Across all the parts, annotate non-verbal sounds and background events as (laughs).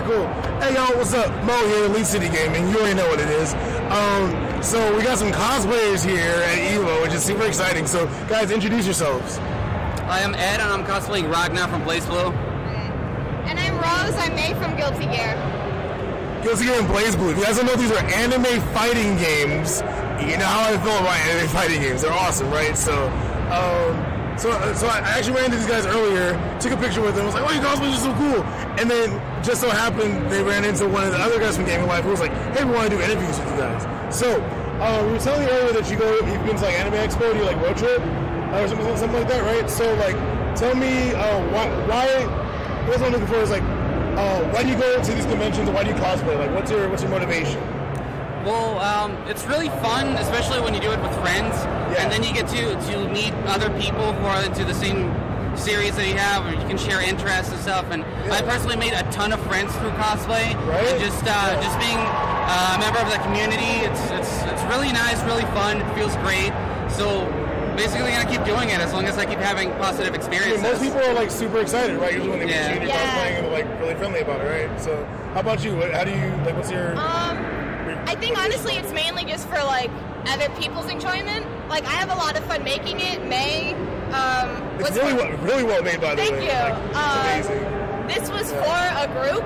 right, cool. Hey, y'all, what's up? Mo here, Elite City Gaming. You already know what it is. Um, so we got some cosplayers here at EVO, which is super exciting. So, guys, introduce yourselves. I am Ed, and I'm cosplaying Ragna from BlazBlue. And I'm Rose. I'm May from Guilty Gear. Guilty Gear and BlazBlue. If you guys don't know these are anime fighting games, you know how I feel about anime (laughs) fighting games. They're awesome, right? So, um, so, so I actually ran into these guys earlier, took a picture with them, was like, oh, you cosplays are so cool. And then just so happened they ran into one of the other guys from Gaming Lyfe who was like, hey, we want to do interviews with you guys. So, uh, we were telling you earlier that you go, you've been to like Anime Expo, do you like road trip? Uh, or something, something like that, right? So, like, tell me uh, why, why, what I'm looking for is like, uh, why do you go to these conventions why do you cosplay? Like, what's your, what's your motivation? Well, um, it's really fun, especially when you do it with friends, Yeah. and then you get to, to meet other people who are into the same series that you have, or you can share interests and stuff. And I personally made a ton of friends through cosplay, Right? and just uh, just being uh, a member of the community, it's it's it's really nice, really fun. It feels great. So basically, I'm gonna keep doing it as long as I keep having positive I mean, experiences. most people are like super excited, right? Usually when they Yeah. meet you and you're Yeah. cosplaying and they're like really friendly about it, right? So, how about you? What, how do you like? What's your? Um, I think honestly it's mainly just for like other people's enjoyment. Like I have a lot of fun making it. May um, it's was really well, really well made, by the Thank way. Thank you. Like, Uh, this was for a group,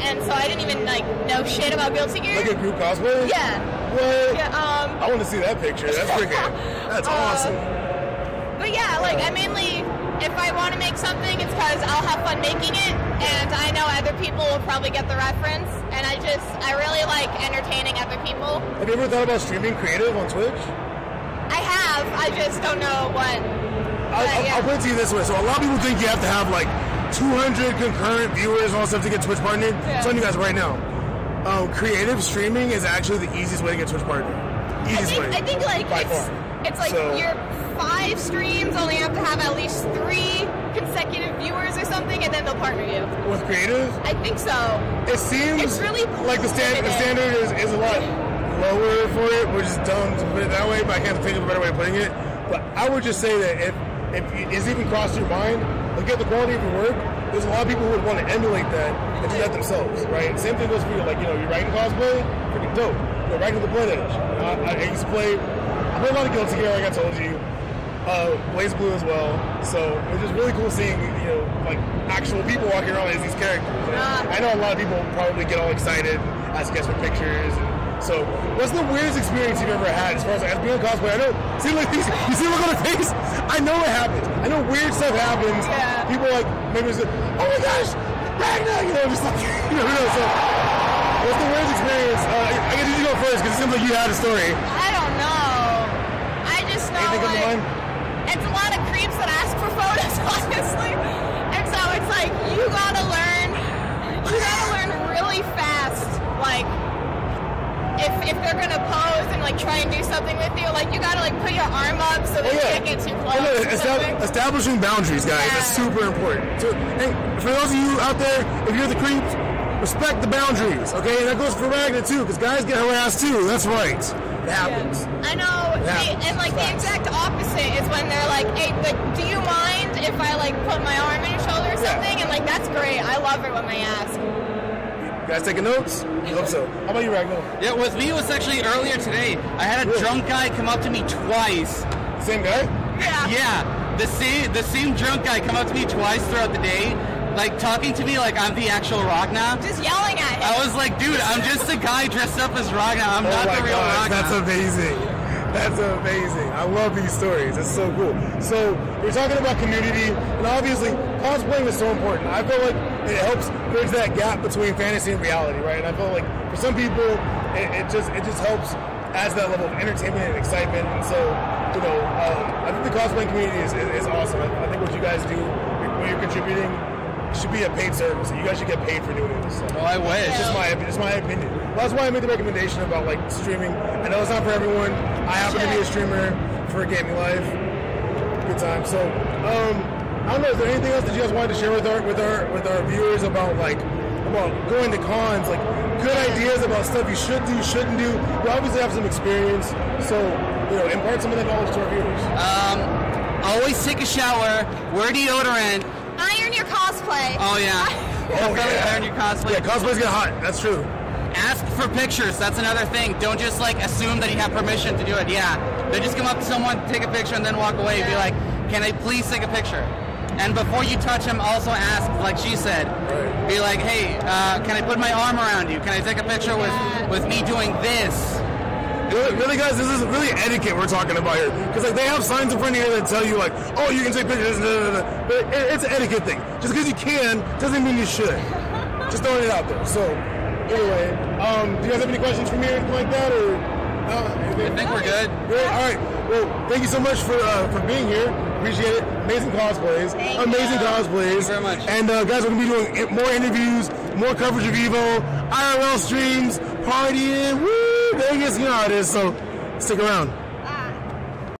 and so I didn't even like know shit about Guilty Gear. Like a group cosplay? Yeah. What? Yeah. Um, I want to see that picture. That's freaking. (laughs) That's Uh, awesome. But yeah, like I mainly, if I want to make something, it's because I'll have fun making it, and I know other people will probably get the reference, and I just, I really like entertaining other people. Have you ever thought about streaming creative on Twitch? I have, I just don't know what. I'll, But, yeah. Put it to you this way. So a lot of people think you have to have like 200 concurrent viewers and all that stuff to get Twitch partnered. Yeah. I'm telling you guys right now, um, creative streaming is actually the easiest way to get Twitch partnered. I Easiest think, way. I think like it's, it's like So- your five streams only have to have at least three consecutive viewers or something, and then they'll partner you. With creative, I think so. it seems It's really like the, stand, the standard is, is a lot lower for it, which is dumb to put it that way, but I can't think of a better way of putting it. But I would just say that if, if it's even crossed your mind, look at the quality of your work. There's a lot of people who would want to emulate that and do that themselves, right? Same thing goes for you. Like, you know, you're Ragna cosplay, freaking dope. You're Ragna the Blood Edge. Uh, I, I used to play, I played a lot of Guilty Gear, like I told you. Uh, BlazBlue as well. So it's just really cool seeing, you know, like actual people walking around as these characters. Ah. I know a lot of people probably get all excited, ask us for pictures. And so, what's the weirdest experience you've ever had as far as, like, as being a cosplayer? I know, see, like, these, you see, look on her face. I know it happens. I know weird stuff happens. Yeah. People like maybe it's like, oh my gosh, Ragna, you know, just like, (laughs) you know, who knows? So, what's the weirdest experience? Uh, I I guess you go first because it seems like you had a story. I don't if they're gonna pose and like try and do something with you, like you gotta like put your arm up so that Oh, yeah. can't get too oh, close. Oh, estab- establishing boundaries, guys, Yeah. is super important. So, hey, for those of you out there, if you're the creeps, respect the boundaries, okay? And that goes for Ragna too, because guys get harassed too. That's right. It happens. I know, the- and like the exact opposite is when they're like, "Hey, like, do you mind if I like put my arm in your shoulder or something?" And like, that's great. I love it when they ask. You guys taking notes? I hope so. How about you, Ragna? Yeah, with me it was actually earlier today. I had a Really? drunk guy come up to me twice. Same guy? Yeah. Yeah, the same the same drunk guy come up to me twice throughout the day, like talking to me like I'm the actual Ragna. Just yelling at him. I was like, dude, I'm just a guy dressed up as Ragna. I'm oh not my the real gosh, Ragna. that's amazing. That's amazing. I love these stories. It's so cool. So we're talking about community, and obviously cosplaying is so important. I feel like it helps bridge that gap between fantasy and reality, right? And I feel like for some people, it, it just it just helps adds that level of entertainment and excitement. And so, you know, um, I think the cosplaying community is, is, is awesome. I, I think what you guys do, what you're contributing, should be a paid service. You guys should get paid for doing this. Oh, I wish. It's just my it's my opinion. That's why I made the recommendation about like streaming. I know it's not for everyone. I happen to be a streamer for Gaming Lyfe. Good time. So, um, I don't know. Is there anything else that you guys wanted to share with our with our with our viewers about like about going to cons, like good ideas about stuff you should do, shouldn't do? You obviously have some experience, so you know, impart some of that knowledge to our viewers. Um, always take a shower. Wear deodorant. Iron your cosplay. Oh yeah. Oh, (laughs) yeah. learn your cosplay. Yeah, cosplays get hot. That's true. Ask for pictures. That's another thing. Don't just like assume that you have permission to do it. Yeah, they just come up to someone, take a picture, and then walk away. Be like, "Can I please take a picture?" And before you touch him, also ask, like she said, be like, "Hey, uh, can I put my arm around you? Can I take a picture with with me doing this?" Really, guys, this is really etiquette we're talking about here. Because like they have signs in front of you that tell you like, oh, you can take pictures, da, da, da. but it, it's an etiquette thing. Just because you can doesn't mean you should. Just throwing it out there. So, anyway, um, do you guys have any questions for me or anything like that, or no? I think we're good. Great. All right. Well, thank you so much for uh, for being here. Appreciate it. Amazing cosplays. Thank Amazing you. cosplays. very much. And uh, guys, we're gonna be doing more interviews, more coverage of Evo, IRL streams, partying, woo, Vegas. You know how it is. So stick around.